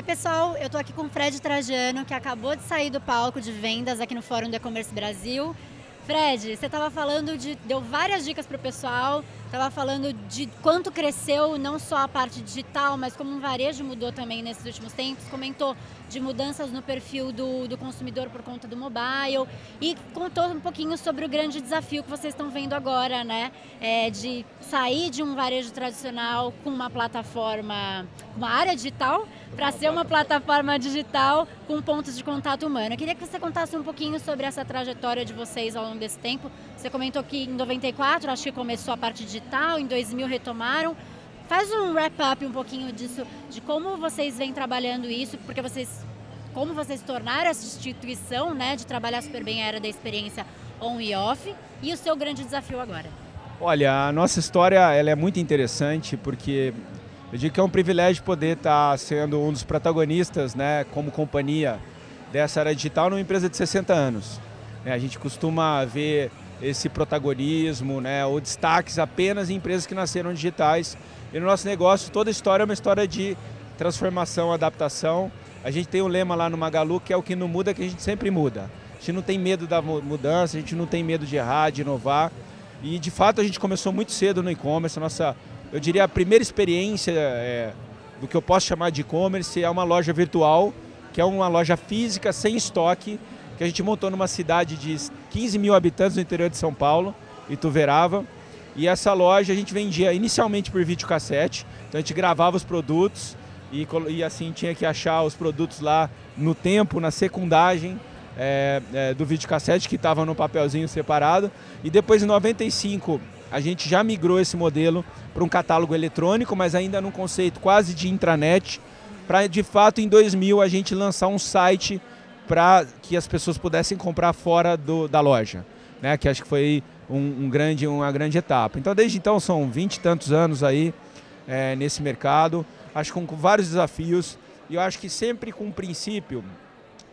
Oi, pessoal. Eu tô aqui com o Fred Trajano, que acabou de sair do palco de vendas aqui no Fórum do E-Commerce Brasil. Fred, você estava falando de. deu várias dicas para o pessoal, estava falando de quanto cresceu não só a parte digital, mas como o varejo mudou também nesses últimos tempos. Comentou de mudanças no perfil do, do consumidor por conta do mobile e contou um pouquinho sobre o grande desafio que vocês estão vendo agora, né? É, de sair de um varejo tradicional com uma plataforma, uma área digital, para ser uma plataforma digital com pontos de contato humano. Eu queria que você contasse um pouquinho sobre essa trajetória de vocês ao longo desse tempo. Você comentou que em 94, acho que começou a parte digital, em 2000 retomaram. Faz um wrap-up um pouquinho disso, de como vocês vêm trabalhando isso, porque vocês, como vocês tornaram essa instituição, né, de trabalhar super bem a era da experiência on e off, e o seu grande desafio agora. Olha, a nossa história ela é muito interessante porque eu digo que é um privilégio poder estar sendo um dos protagonistas, né, como companhia dessa área digital numa empresa de 60 anos. É, a gente costuma ver esse protagonismo, né, ou destaques apenas em empresas que nasceram digitais. E no nosso negócio, toda história é uma história de transformação, adaptação. A gente tem um lema lá no Magalu que é o que não muda, que a gente sempre muda. A gente não tem medo da mudança, a gente não tem medo de errar, de inovar. E de fato a gente começou muito cedo no e-commerce. Nossa, eu diria, a primeira experiência é, do que eu posso chamar de e-commerce é uma loja virtual, que é uma loja física sem estoque, que a gente montou numa cidade de 15 mil habitantes no interior de São Paulo, Ituverava. E essa loja a gente vendia inicialmente por videocassete, então a gente gravava os produtos e, e assim tinha que achar os produtos lá no tempo, na secundagem é, é, do videocassete que estava no papelzinho separado. E depois em 95 a gente já migrou esse modelo para um catálogo eletrônico, mas ainda num conceito quase de intranet, para de fato em 2000 a gente lançar um site para que as pessoas pudessem comprar fora do, da loja, né? Que acho que foi um, um, grande, uma grande etapa. Então, desde então, são 20 e tantos anos aí é, nesse mercado, acho com, com vários desafios, e eu acho que sempre com um princípio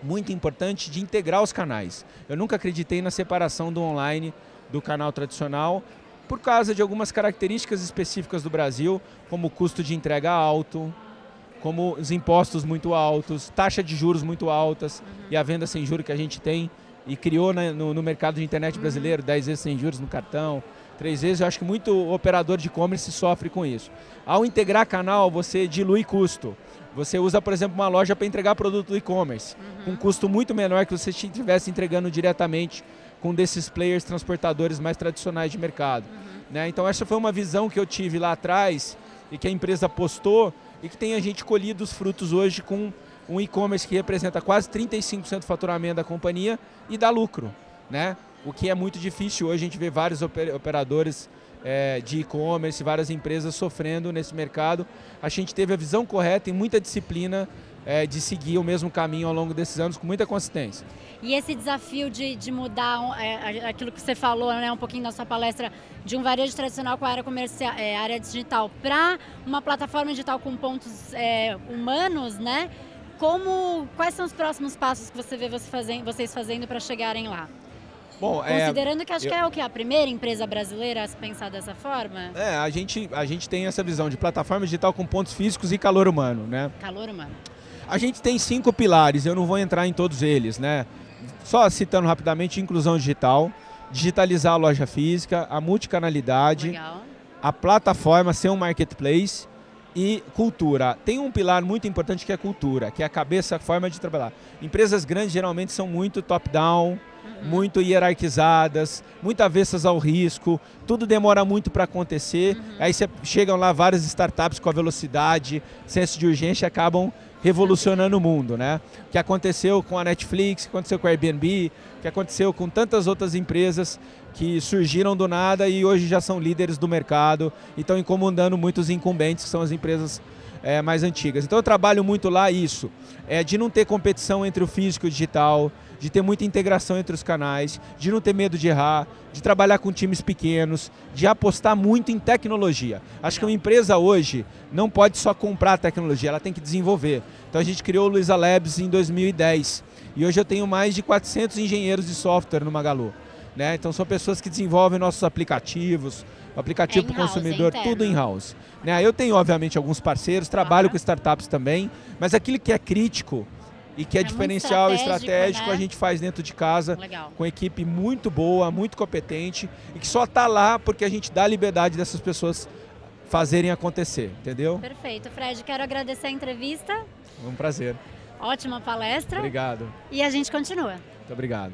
muito importante de integrar os canais. Eu nunca acreditei na separação do online do canal tradicional, por causa de algumas características específicas do Brasil, como o custo de entrega alto, como os impostos muito altos, taxa de juros muito altas uhum. e a venda sem juros que a gente tem e criou né, no, no, mercado de internet uhum. brasileiro 10 vezes sem juros no cartão, três vezes, eu acho que muito operador de e-commerce sofre com isso. Ao integrar canal, você dilui custo. Você usa, por exemplo, uma loja para entregar produto do e-commerce, uhum. com um custo muito menor que você estivesse entregando diretamente com desses players transportadores mais tradicionais de mercado. Uhum. Né? Então essa foi uma visão que eu tive lá atrás e que a empresa apostou e que tem a gente colhido os frutos hoje com um e-commerce que representa quase 35% do faturamento da companhia e dá lucro, né? O que é muito difícil hoje, a gente vê vários operadores é, de e-commerce, várias empresas sofrendo nesse mercado. A gente teve a visão correta e muita disciplina é, de seguir o mesmo caminho ao longo desses anos com muita consistência. E esse desafio de, de mudar é, aquilo que você falou né, um pouquinho na sua palestra, de um varejo tradicional com a área comercial, é, área digital, para uma plataforma digital com pontos é, humanos, né? Como, quais são os próximos passos que você vê você fazendo, vocês fazendo para chegarem lá? Bom, é, Considerando é, que acho eu, que é o que a primeira empresa brasileira a se pensar dessa forma? É, a gente, a gente tem essa visão de plataforma digital com pontos físicos e calor humano, né? Calor humano. A gente tem cinco pilares, eu não vou entrar em todos eles, né? Só citando rapidamente, inclusão digital, digitalizar a loja física, a multicanalidade, Legal. a plataforma ser um marketplace e cultura. Tem um pilar muito importante que é cultura, que é a cabeça, a forma de trabalhar. Empresas grandes geralmente são muito top-down, uhum. muito hierarquizadas, muito avessas ao risco, tudo demora muito para acontecer. Uhum. Aí você chegam lá várias startups com a velocidade, senso de urgência e acabam revolucionando o mundo, né? O que aconteceu com a Netflix, o que aconteceu com a Airbnb, o que aconteceu com tantas outras empresas que surgiram do nada e hoje já são líderes do mercado e estão incomodando muitos incumbentes, que são as empresas é, mais antigas. Então eu trabalho muito lá isso, é, de não ter competição entre o físico e o digital, de ter muita integração entre os canais, de não ter medo de errar, de trabalhar com times pequenos, de apostar muito em tecnologia. Acho que uma empresa hoje não pode só comprar tecnologia, ela tem que desenvolver. Então a gente criou o Luiza Labs em 2010 e hoje eu tenho mais de 400 engenheiros de software no Magalu. Né? Então são pessoas que desenvolvem nossos aplicativos, o aplicativo É para o é consumidor, interno. tudo in-house. Né? Eu tenho, obviamente, alguns parceiros, trabalho Aham. com startups também, mas aquilo que é crítico e que é, É diferencial, estratégico, estratégico, né? a gente faz dentro de casa Legal. com equipe muito boa, muito competente e que só está lá porque a gente dá a liberdade dessas pessoas fazerem acontecer, entendeu? Perfeito. Fred, quero agradecer a entrevista. É um prazer. Ótima palestra. Obrigado. E a gente continua. Muito obrigado.